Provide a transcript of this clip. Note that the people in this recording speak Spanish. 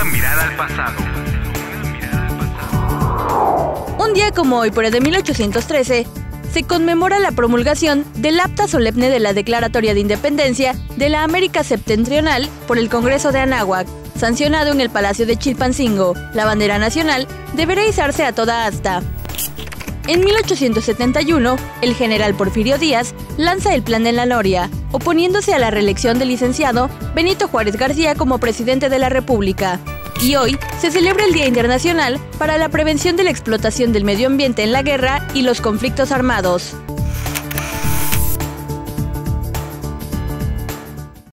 al pasado. Un día como hoy, pero de 1813, se conmemora la promulgación del acta solemne de la Declaratoria de Independencia de la América Septentrional por el Congreso de Anáhuac, sancionado en el Palacio de Chilpancingo. La bandera nacional deberá izarse a toda asta. En 1871, el general Porfirio Díaz lanza el Plan de la Noria, oponiéndose a la reelección del licenciado Benito Juárez García como presidente de la República. Y hoy se celebra el Día Internacional para la Prevención de la Explotación del Medio Ambiente en la Guerra y los Conflictos Armados.